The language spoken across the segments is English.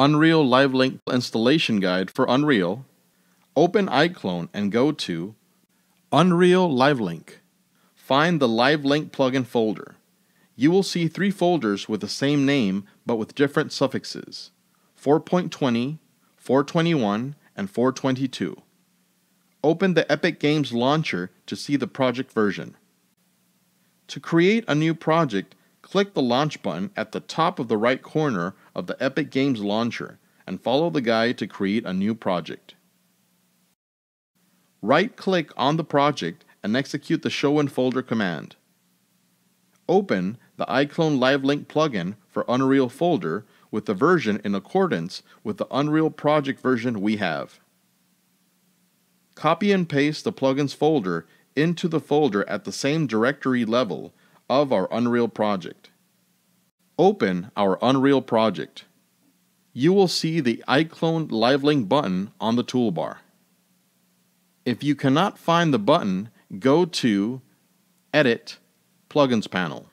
Unreal LiveLink installation guide for Unreal, open iClone and go to Unreal LiveLink. Find the LiveLink plugin folder. You will see three folders with the same name but with different suffixes 4.20, 421, and 422. Open the Epic Games launcher to see the project version. To create a new project, click the Launch button at the top of the right corner of the Epic Games launcher and follow the guide to create a new project. Right-click on the project and execute the Show in Folder command. Open the iClone LiveLink plugin for Unreal folder with the version in accordance with the Unreal project version we have. Copy and paste the plugin's folder into the folder at the same directory level of our Unreal project. Open our Unreal project. You will see the iClone LiveLink button on the toolbar. If you cannot find the button, go to Edit, Plugins panel.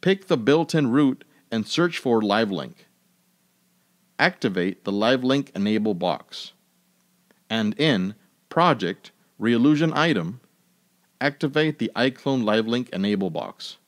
Pick the built-in root and search for LiveLink. Activate the LiveLink Enable box. And in Project, Reallusion Item, activate the iClone LiveLink Enable box.